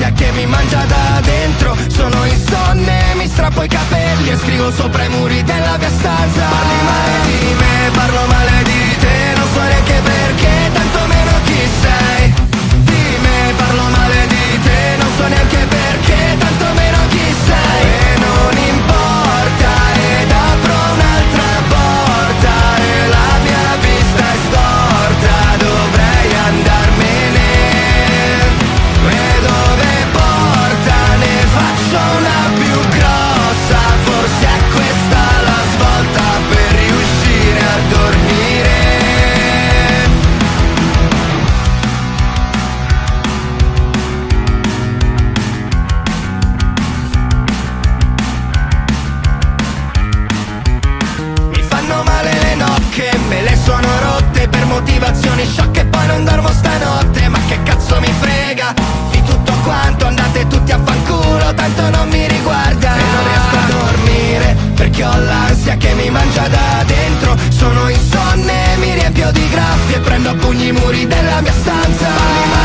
l'ansia che mi mangia da dentro. Sono insonne, mi strappo i capelli e scrivo sopra i muri della mia di tutto quanto, andate tutti a fanculo, tanto non mi riguarda. E non riesco a dormire perché ho l'ansia che mi mangia da dentro. Sono insonne, mi riempio di graffi e prendo a pugni i muri della mia stanza